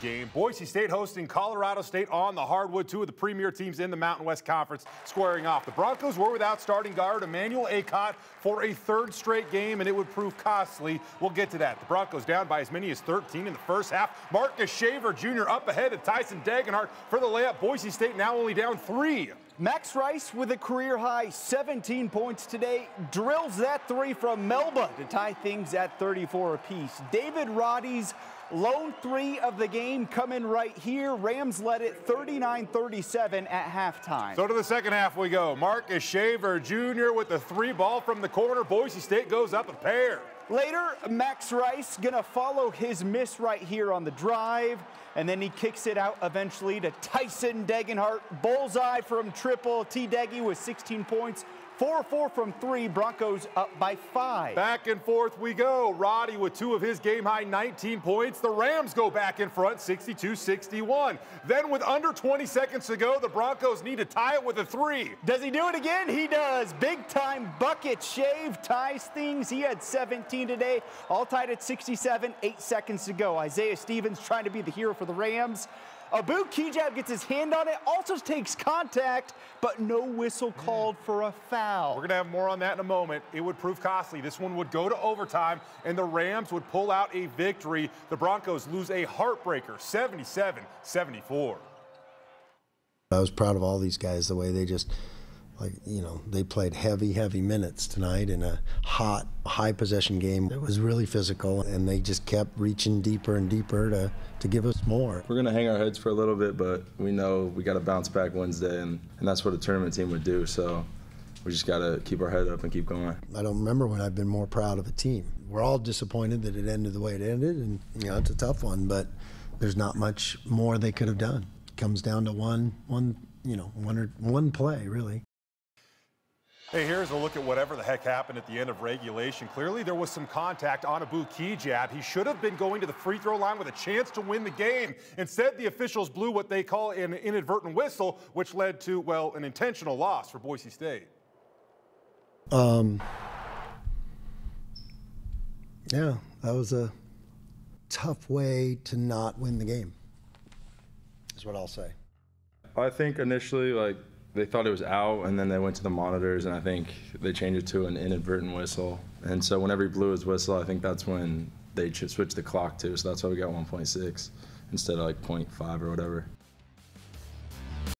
game. Boise State hosting Colorado State on the hardwood. Two of the premier teams in the Mountain West Conference squaring off. The Broncos were without starting guard Emmanuel Akot for a third straight game, and it would prove costly. We'll get to that. The Broncos down by as many as 13 in the first half. Marcus Shaver Jr. up ahead of Tyson Degenhart for the layup. Boise State now only down three. Max Rice with a career high 17 points today drills that three from Melba to tie things at 34 apiece. David Roddy's lone three of the game coming right here. Rams led it 39-37 at halftime. So to the second half we go. Marcus Shaver Jr. with the three ball from the corner. Boise State goes up a pair. Later, Max Rice gonna follow his miss right here on the drive, and then he kicks it out eventually to Tyson Degenhart. Bullseye from triple. T. Deggy with 16 points. 4-4 from three, Broncos up by five. Back and forth we go. Roddy with two of his game-high 19 points. The Rams go back in front, 62-61. Then with under 20 seconds to go, the Broncos need to tie it with a three. Does he do it again? He does. Big-time bucket shave ties things. He had 17 today, all tied at 67, eight seconds to go. Isaiah Stevens trying to be the hero for the Rams. Abu Kigab gets his hand on it, also takes contact, but no whistle called for a foul. We're going to have more on that in a moment. It would prove costly. This one would go to overtime, and the Rams would pull out a victory. The Broncos lose a heartbreaker, 77-74. I was proud of all these guys, the way they just – like you know they played heavy heavy minutes tonight in a hot high possession game. It was really physical and they just kept reaching deeper and deeper to, to give us more. We're going to hang our heads for a little bit but we know we got to bounce back wednesday and, and that's what a tournament team would do so we just got to keep our head up and keep going. I don't remember when i've been more proud of a team. We're all disappointed that it ended the way it ended and you know it's a tough one but there's not much more they could have done. It comes down to one one you know one or one play really Hey, here's a look at whatever the heck happened at the end of regulation. Clearly, there was some contact on Abu Kigab. He should have been going to the free throw line with a chance to win the game. Instead, the officials blew what they call an inadvertent whistle, which led to, well, an intentional loss for Boise State. Um, yeah, that was a tough way to not win the game, is what I'll say. I think initially, like, they thought it was out, and then they went to the monitors, and I think they changed it to an inadvertent whistle. And so whenever he blew his whistle, I think that's when they switched the clock to. So that's why we got 1.6 instead of like 0.5 or whatever.